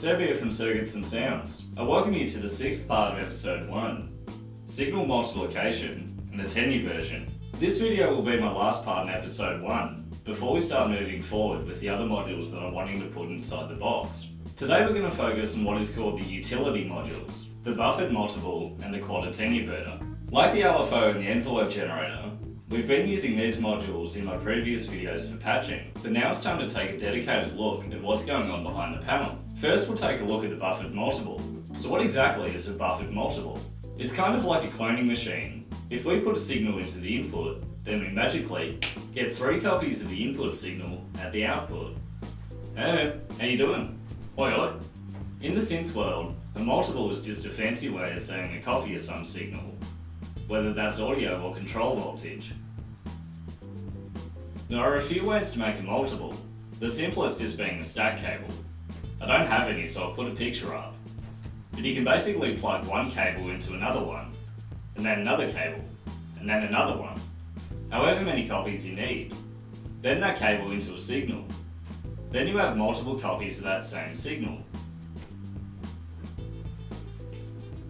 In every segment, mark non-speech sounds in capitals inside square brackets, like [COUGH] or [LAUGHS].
Here from and Sounds. I welcome you to the sixth part of episode 1, Signal Multiplication and Attenuversion. This video will be my last part in episode 1, before we start moving forward with the other modules that I'm wanting to put inside the box. Today we're going to focus on what is called the utility modules, the buffered multiple and the quad attenuverter. Like the LFO and the envelope generator, We've been using these modules in my previous videos for patching, but now it's time to take a dedicated look at what's going on behind the panel. First we'll take a look at the buffered multiple. So what exactly is a buffered multiple? It's kind of like a cloning machine. If we put a signal into the input, then we magically get three copies of the input signal at the output. Hey, how you doing? Oi oi. In the synth world, a multiple is just a fancy way of saying a copy of some signal whether that's audio or control voltage. There are a few ways to make a multiple, the simplest is being a stack cable. I don't have any so I'll put a picture up. But you can basically plug one cable into another one, and then another cable, and then another one, however many copies you need. Then that cable into a signal. Then you have multiple copies of that same signal,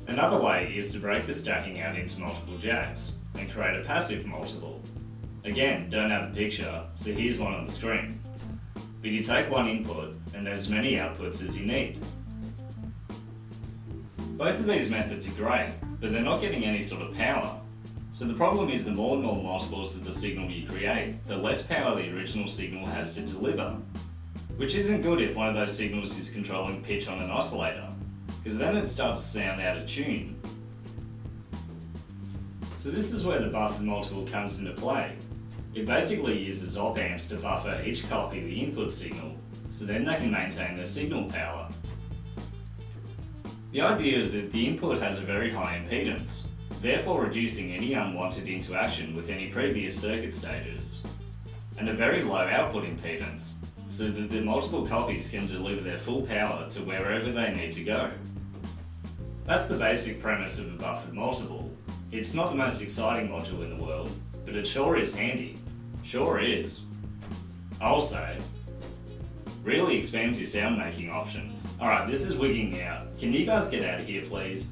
Another way is to break the stacking out into multiple jacks and create a passive multiple. Again, don't have a picture, so here's one on the screen. But you take one input and as many outputs as you need. Both of these methods are great, but they're not getting any sort of power. So the problem is the more normal multiples of the signal you create, the less power the original signal has to deliver. Which isn't good if one of those signals is controlling pitch on an oscillator because then it starts to sound out of tune. So this is where the buffer multiple comes into play. It basically uses op amps to buffer each copy of the input signal, so then they can maintain their signal power. The idea is that the input has a very high impedance, therefore reducing any unwanted interaction with any previous circuit stages, and a very low output impedance, so that the multiple copies can deliver their full power to wherever they need to go. That's the basic premise of a buffered multiple. It's not the most exciting module in the world, but it sure is handy. Sure is. I'll say. Really expands your sound making options. Alright, this is wigging out. Can you guys get out of here please?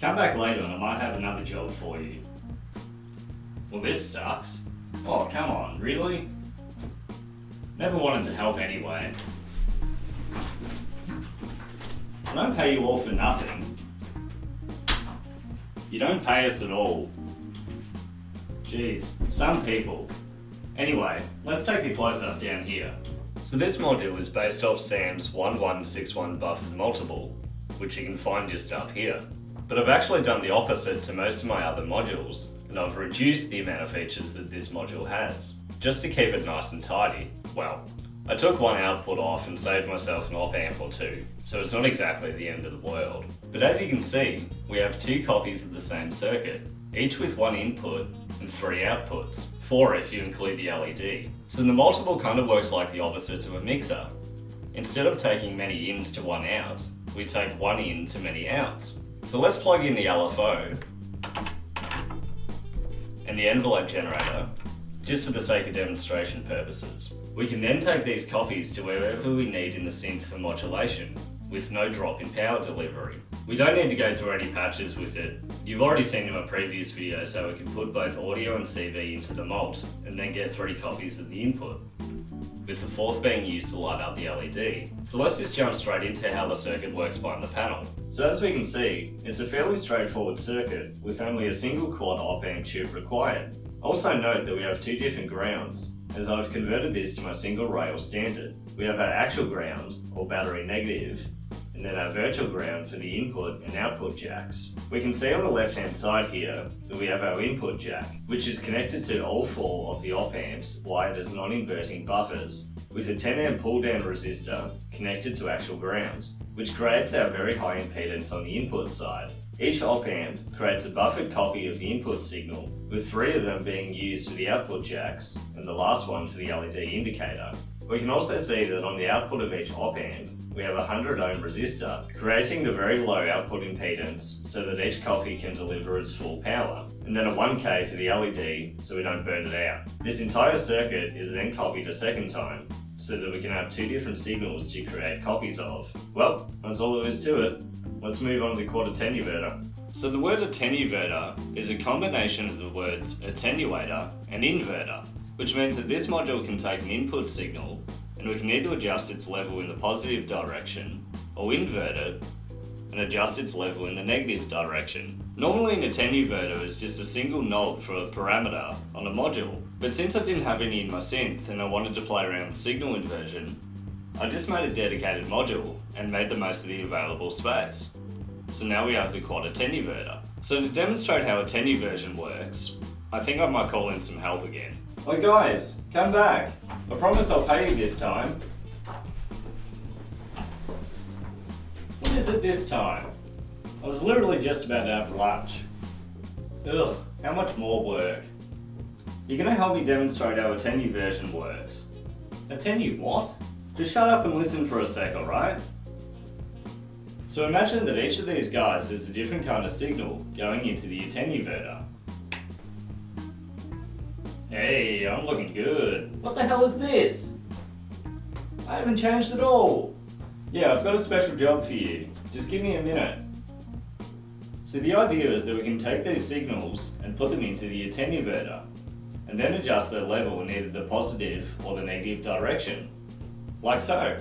Come back later and I might have another job for you. Well this sucks. Oh come on, really? Never wanted to help anyway. I don't pay you all for nothing. You don't pay us at all. Jeez, some people. Anyway, let's take a close up down here. So this module is based off Sam's 1161 buffered multiple, which you can find just up here. But I've actually done the opposite to most of my other modules, and I've reduced the amount of features that this module has, just to keep it nice and tidy. Well, I took one output off and saved myself an op amp or two, so it's not exactly the end of the world. But as you can see, we have two copies of the same circuit, each with one input and three outputs, four if you include the LED. So the multiple kind of works like the opposite to a mixer. Instead of taking many ins to one out, we take one in to many outs. So let's plug in the LFO and the envelope generator, just for the sake of demonstration purposes. We can then take these copies to wherever we need in the synth for modulation, with no drop in power delivery. We don't need to go through any patches with it. You've already seen in my previous video how we can put both audio and CV into the mult, and then get three copies of the input, with the fourth being used to light up the LED. So let's just jump straight into how the circuit works behind the panel. So as we can see, it's a fairly straightforward circuit, with only a single quad op amp tube required. Also note that we have two different grounds, as I've converted this to my single rail standard. We have our actual ground, or battery negative, and then our virtual ground for the input and output jacks. We can see on the left hand side here that we have our input jack, which is connected to all four of the op amps wired as non-inverting buffers, with a 10 amp pull down resistor connected to actual ground, which creates our very high impedance on the input side. Each op amp creates a buffered copy of the input signal, with three of them being used for the output jacks and the last one for the LED indicator. We can also see that on the output of each op amp, we have a 100 ohm resistor, creating the very low output impedance so that each copy can deliver its full power, and then a 1k for the LED so we don't burn it out. This entire circuit is then copied a second time so that we can have two different signals to create copies of. Well, that's all there is to it. Let's move on to attenuverter. So the word attenuverter is a combination of the words attenuator and inverter, which means that this module can take an input signal and we can either adjust its level in the positive direction or invert it and adjust its level in the negative direction. Normally an attenuator is just a single knob for a parameter on a module, but since I didn't have any in my synth and I wanted to play around with signal inversion, I just made a dedicated module and made the most of the available space. So now we have the quad attenuverter. So to demonstrate how attenuversion works, I think I might call in some help again. Oi guys, come back. I promise I'll pay you this time. What is it this time? I was literally just about to have lunch. Ugh, how much more work? You're gonna help me demonstrate how attenuversion works. Attenu what? Just shut up and listen for a sec, alright? So imagine that each of these guys is a different kind of signal going into the attenuator. Hey, I'm looking good. What the hell is this? I haven't changed at all. Yeah, I've got a special job for you. Just give me a minute. So the idea is that we can take these signals and put them into the attenuator, and then adjust their level in either the positive or the negative direction, like so.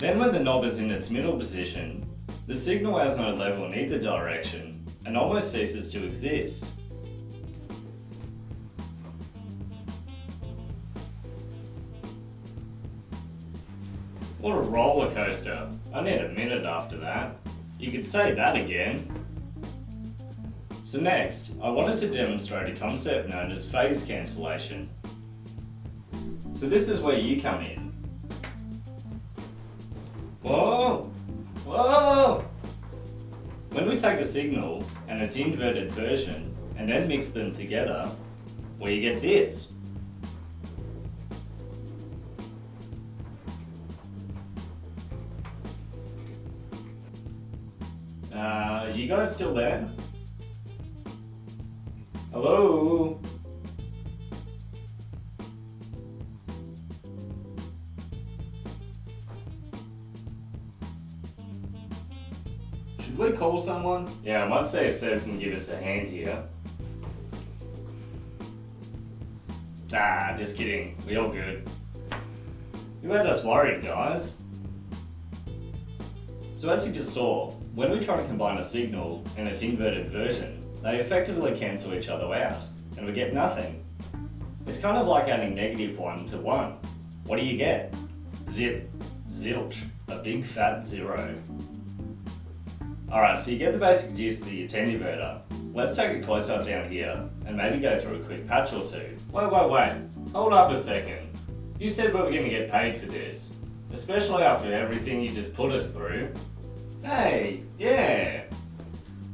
Then when the knob is in its middle position, the signal has no level in either direction and almost ceases to exist. What a roller coaster. I need a minute after that. You could say that again. So next, I wanted to demonstrate a concept known as phase cancellation. So this is where you come in. Take a signal and its inverted version and then mix them together, we get this. Uh, you guys still there? Hello? Call someone? Yeah, I might say if Seb can give us a hand here. Ah, just kidding. We all good. You had us worried, guys. So as you just saw, when we try to combine a signal and its inverted version, they effectively cancel each other out, and we get nothing. It's kind of like adding negative 1 to 1. What do you get? Zip. Zilch. A big fat zero. Alright, so you get the basic gist of the attenuator. Let's take a close up down here, and maybe go through a quick patch or two. Wait, wait, wait. Hold up a second. You said we were going to get paid for this. Especially after everything you just put us through. Hey, yeah.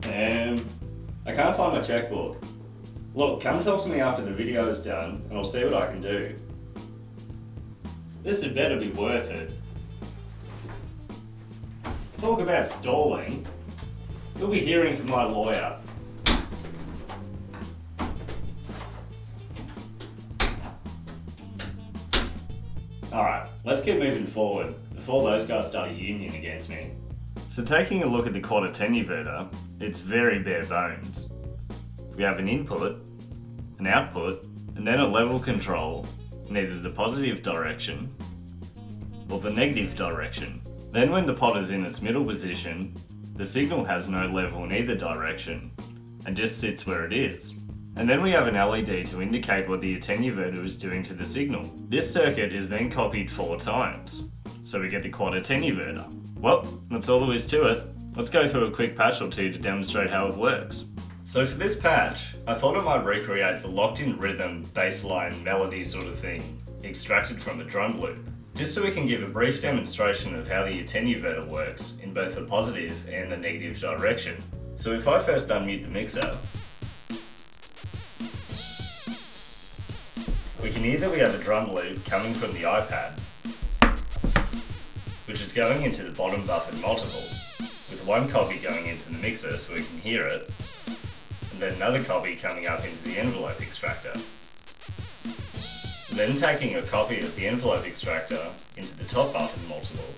Um, I can't find my checkbook. Look, come talk to me after the video is done, and I'll see what I can do. This had better be worth it. Talk about stalling. You'll be hearing from my lawyer. Alright, let's keep moving forward before those guys start a union against me. So taking a look at the quad attenuverter, it's very bare bones. We have an input, an output, and then a level control in either the positive direction or the negative direction. Then when the pot is in its middle position, the signal has no level in either direction and just sits where it is. And then we have an LED to indicate what the attenuator is doing to the signal. This circuit is then copied four times, so we get the quad attenuverter. Well, that's all there is to it. Let's go through a quick patch or two to demonstrate how it works. So for this patch, I thought I might recreate the locked in rhythm, bassline, melody sort of thing, extracted from a drum loop. Just so we can give a brief demonstration of how the attenuator works in both the positive and the negative direction. So if I first unmute the mixer, we can hear that we have a drum loop coming from the iPad, which is going into the bottom buffered multiple, with one copy going into the mixer so we can hear it, and then another copy coming up into the envelope extractor. Then taking a copy of the envelope extractor into the top buffered multiple.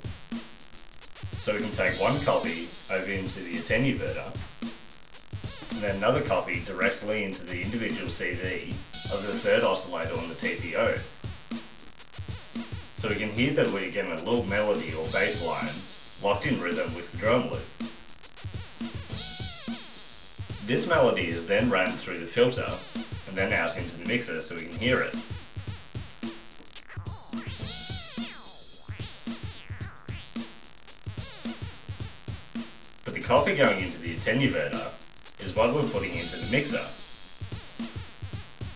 So we can take one copy over into the attenuator, and then another copy directly into the individual CV of the third oscillator on the TTO. So we can hear that we're getting a little melody or bass line locked in rhythm with the drum loop. This melody is then ran through the filter and then out into the mixer so we can hear it. Copy going into the attenuator is what we're putting into the mixer.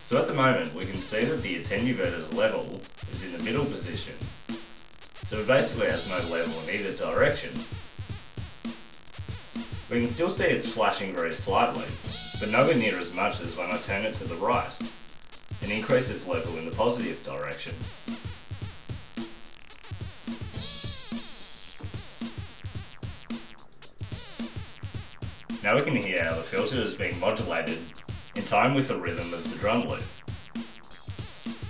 So at the moment we can see that the attenuator's level is in the middle position. So it basically has no level in either direction. We can still see it flashing very slightly, but nowhere near as much as when I turn it to the right and increase its level in the positive direction. Now we can hear how the filter is being modulated in time with the rhythm of the drum loop.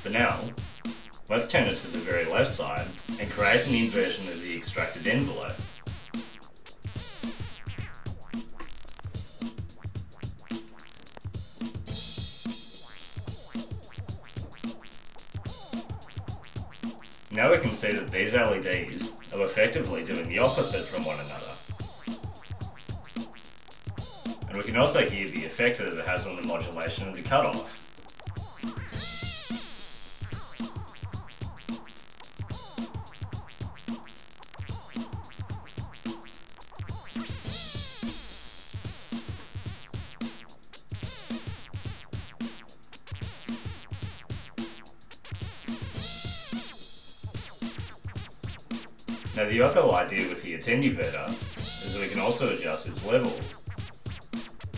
But now, let's turn it to the very left side and create an inversion of the extracted envelope. Now we can see that these LEDs are effectively doing the opposite from one another. And we can also hear the effect that it has on the modulation of the cutoff. Now the other idea with the attenuator is that we can also adjust its level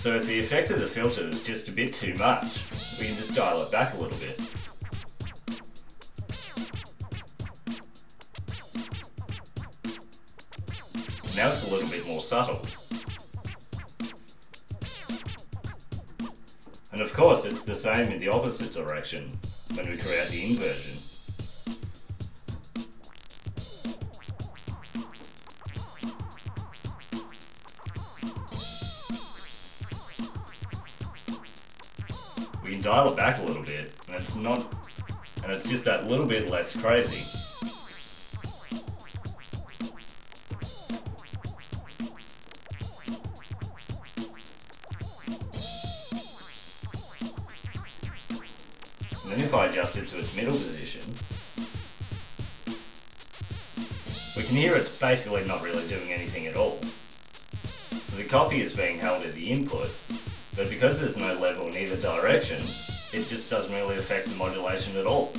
so if the effect of the filter is just a bit too much, we can just dial it back a little bit. Now it's a little bit more subtle. And of course it's the same in the opposite direction when we create the inversion. Dial it back a little bit, and it's not, and it's just that little bit less crazy. And then if I adjust it to its middle position, we can hear it's basically not really doing anything at all. So the copy is being held at the input, but because there's no level in either direction, it just doesn't really affect the modulation at all.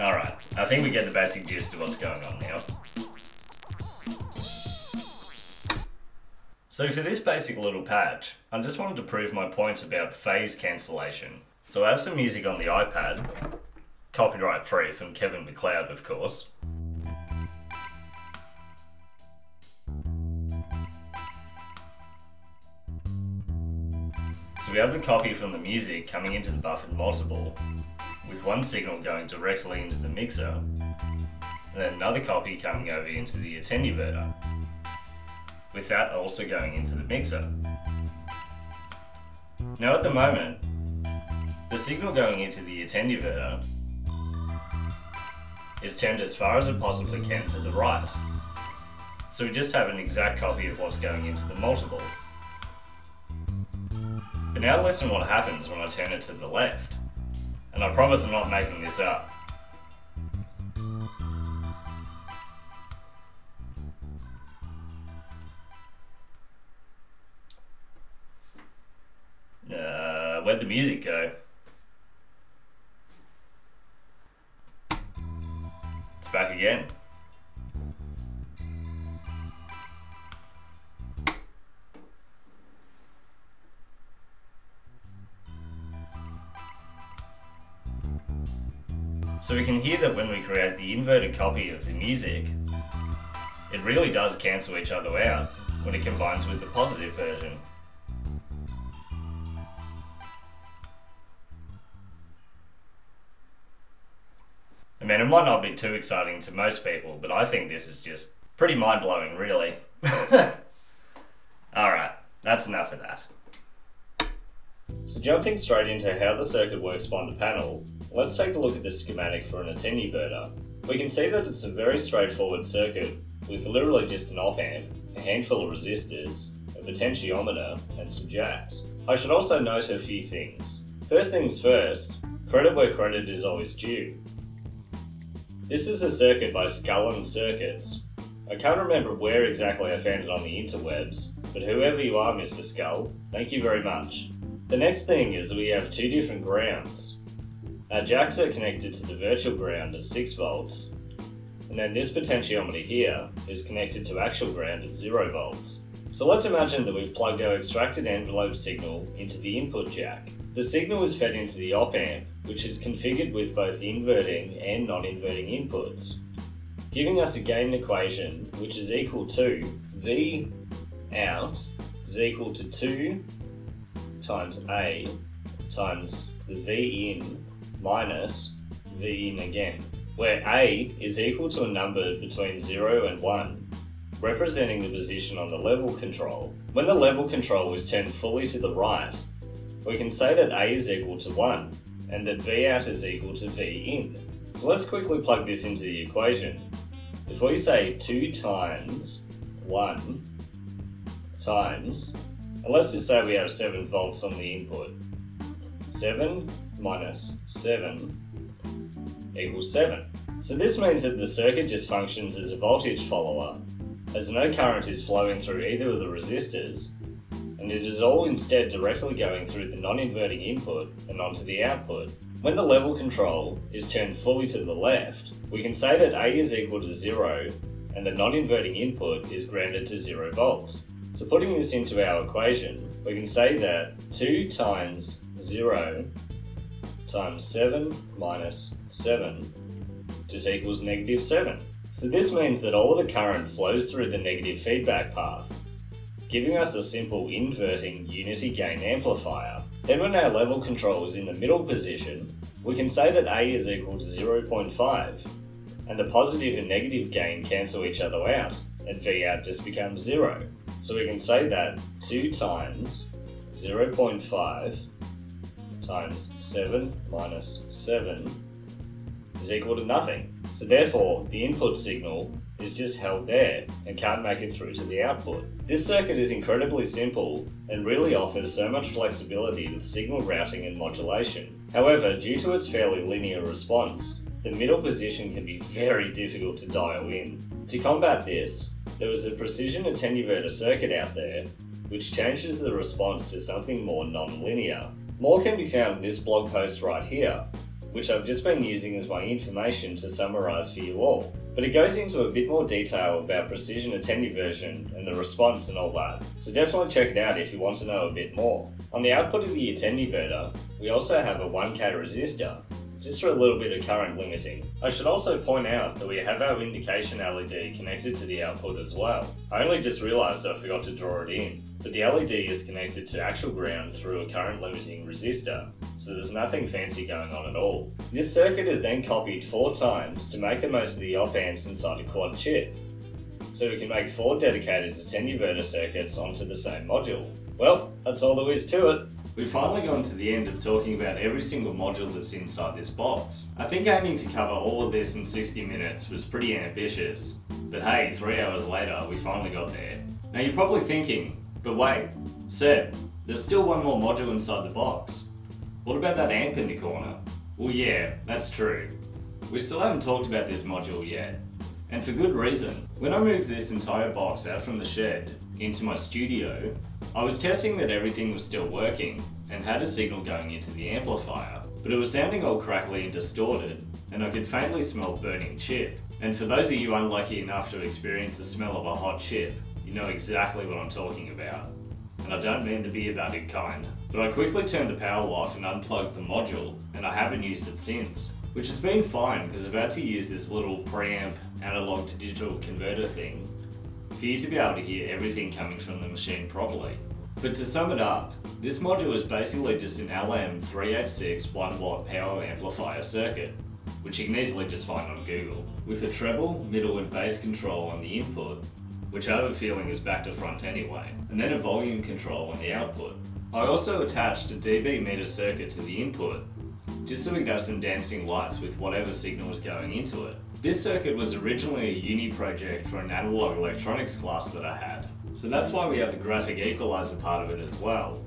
Alright, I think we get the basic gist of what's going on now. So for this basic little patch, I just wanted to prove my points about phase cancellation. So I have some music on the iPad, copyright free from Kevin MacLeod of course. So we have the copy from the music coming into the buffered multiple, with one signal going directly into the mixer, and then another copy coming over into the attenuator with that also going into the mixer. Now at the moment, the signal going into the attenuator is turned as far as it possibly can to the right. So we just have an exact copy of what's going into the multiple. But now listen what happens when I turn it to the left. And I promise I'm not making this up. Where'd the music go? It's back again. So we can hear that when we create the inverted copy of the music, it really does cancel each other out when it combines with the positive version. It might not be too exciting to most people, but I think this is just pretty mind blowing, really. [LAUGHS] Alright, that's enough of that. So, jumping straight into how the circuit works behind the panel, let's take a look at the schematic for an attenuverter. We can see that it's a very straightforward circuit with literally just an op amp, a handful of resistors, a potentiometer, and some jacks. I should also note a few things. First things first, credit where credit is always due. This is a circuit by Skull and Circuits. I can't remember where exactly I found it on the interwebs, but whoever you are, Mr. Skull, thank you very much. The next thing is that we have two different grounds. Our jacks are connected to the virtual ground at 6 volts, and then this potentiometer here is connected to actual ground at 0 volts. So let's imagine that we've plugged our extracted envelope signal into the input jack. The signal is fed into the op amp, which is configured with both inverting and non-inverting inputs, giving us a gain equation which is equal to V out is equal to 2 times A times the V in minus V in again, where A is equal to a number between 0 and 1, representing the position on the level control. When the level control is turned fully to the right, we can say that A is equal to 1 and that V out is equal to V in. So let's quickly plug this into the equation. If we say 2 times 1 times, and let's just say we have 7 volts on the input, 7 minus 7 equals 7. So this means that the circuit just functions as a voltage follower, as no current is flowing through either of the resistors, and it is all instead directly going through the non-inverting input and onto the output. When the level control is turned fully to the left, we can say that A is equal to 0 and the non-inverting input is grounded to 0 volts. So putting this into our equation, we can say that 2 times 0 times 7 minus 7 just equals negative 7. So this means that all the current flows through the negative feedback path, giving us a simple inverting unity gain amplifier. Then when our level control is in the middle position, we can say that A is equal to 0.5, and the positive and negative gain cancel each other out, and V out just becomes 0. So we can say that 2 times 0.5 times 7 minus 7 is equal to nothing. So therefore, the input signal is just held there and can't make it through to the output. This circuit is incredibly simple and really offers so much flexibility with signal routing and modulation. However, due to its fairly linear response, the middle position can be very difficult to dial in. To combat this, there was a precision attenuverter circuit out there which changes the response to something more non-linear. More can be found in this blog post right here, which I've just been using as my information to summarise for you all. But it goes into a bit more detail about precision attenuversion and the response and all that, so definitely check it out if you want to know a bit more. On the output of the attenuverter, we also have a 1k resistor, just for a little bit of current limiting. I should also point out that we have our indication LED connected to the output as well. I only just realised I forgot to draw it in, but the LED is connected to actual ground through a current limiting resistor, so there's nothing fancy going on at all. This circuit is then copied four times to make the most of the op amps inside a quad chip, so we can make four dedicated attenuverter circuits onto the same module. Well, that's all there is to it. We've finally gotten to the end of talking about every single module that's inside this box. I think aiming to cover all of this in 60 minutes was pretty ambitious, but hey, three hours later, we finally got there. Now you're probably thinking, but wait, Seb, there's still one more module inside the box. What about that amp in the corner? Well yeah, that's true. We still haven't talked about this module yet, and for good reason. When I moved this entire box out from the shed into my studio, I was testing that everything was still working, and had a signal going into the amplifier, but it was sounding all crackly and distorted, and I could faintly smell burning chip. And for those of you unlucky enough to experience the smell of a hot chip, you know exactly what I'm talking about. And I don't mean the beer butted kind. But I quickly turned the power off and unplugged the module, and I haven't used it since. Which has been fine because I've had to use this little preamp analog to digital converter thing for you to be able to hear everything coming from the machine properly. But to sum it up, this module is basically just an LM386 1 watt power amplifier circuit, which you can easily just find on Google, with a treble, middle and bass control on the input, which I have a feeling is back to front anyway, and then a volume control on the output. I also attached a dB meter circuit to the input, just so we have some dancing lights with whatever signal was going into it. This circuit was originally a uni project for an analog electronics class that I had, so that's why we have the graphic equalizer part of it as well.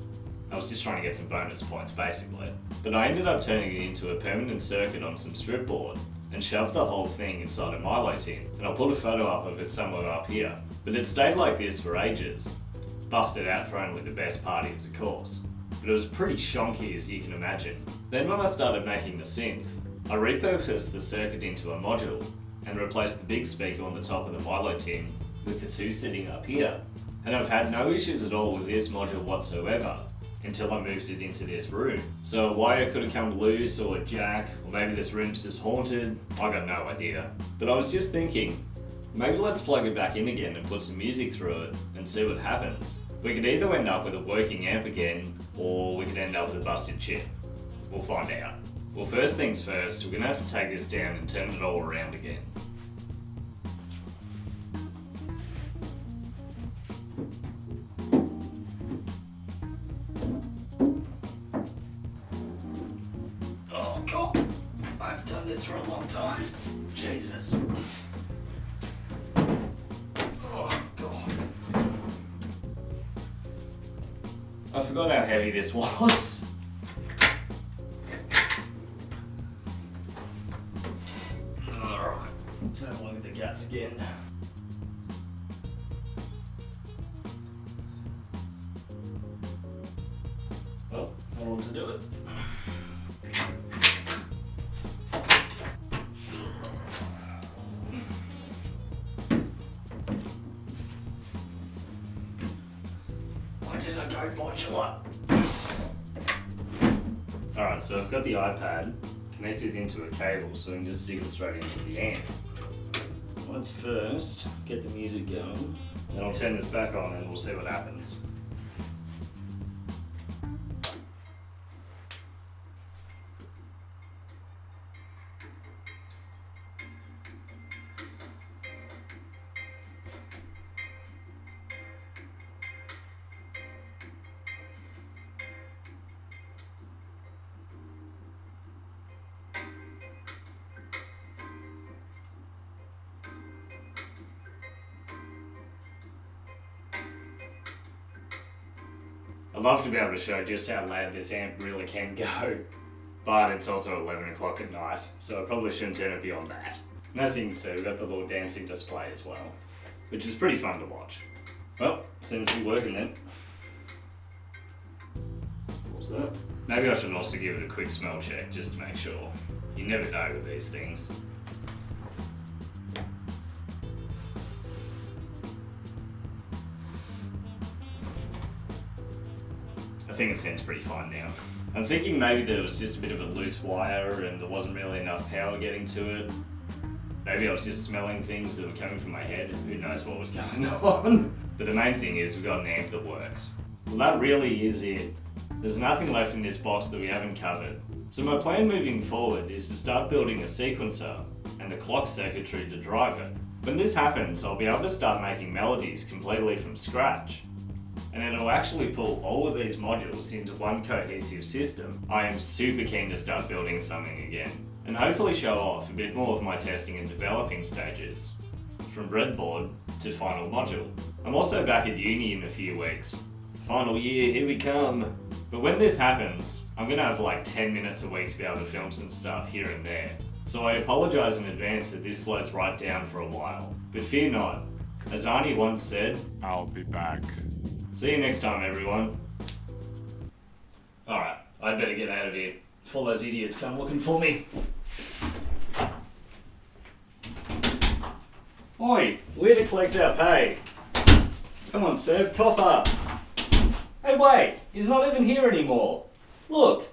I was just trying to get some bonus points basically. But I ended up turning it into a permanent circuit on some strip board and shoved the whole thing inside a Milo tin. And I'll put a photo up of it somewhere up here. But it stayed like this for ages. Busted out for only the best parties of course. But it was pretty shonky as you can imagine. Then when I started making the synth, I repurposed the circuit into a module and replaced the big speaker on the top of the Milo tin with the two sitting up here. And I've had no issues at all with this module whatsoever until I moved it into this room. So a wire could have come loose or a jack, or maybe this room's just haunted, I got no idea. But I was just thinking, maybe let's plug it back in again and put some music through it and see what happens. We could either end up with a working amp again, or we could end up with a busted chip. We'll find out. Well first things first, we're gonna have to take this down and turn it all around again. Forgot how heavy this was. Alright, let's have a look at the again. Alright, so I've got the iPad connected into a cable so we can just stick it straight into the amp. Let's first get the music going, then I'll turn this back on and we'll see what happens. Love to be able to show just how loud this amp really can go, but it's also 11 o'clock at night, so I probably shouldn't turn it beyond that. And as you can see, we've got the little dancing display as well, which is pretty fun to watch. Well, seems to be working then. What's that? Maybe I should also give it a quick smell check just to make sure. You never know with these things. Think it sounds pretty fine now. I'm thinking maybe there was just a bit of a loose wire and there wasn't really enough power getting to it. Maybe I was just smelling things that were coming from my head. Who knows what was [LAUGHS] going on? but the main thing is we've got an amp that works. Well, that really is it. There's nothing left in this box that we haven't covered. So my plan moving forward is to start building a sequencer and the clock circuitry to drive it. When this happens, I'll be able to start making melodies completely from scratch and it'll actually pull all of these modules into one cohesive system. I am super keen to start building something again, and hopefully show off a bit more of my testing and developing stages, from breadboard to final module. I'm also back at uni in a few weeks. Final year, here we come. But when this happens, I'm gonna have like 10 minutes a week to be able to film some stuff here and there. So I apologise in advance that this slows right down for a while. But fear not, as Arnie once said, I'll be back. See you next time, everyone. Alright, I'd better get out of here before those idiots come looking for me. Oi, we're to collect our pay. Come on, Seb, cough up. Hey, wait, he's not even here anymore. Look,